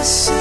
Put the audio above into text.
us.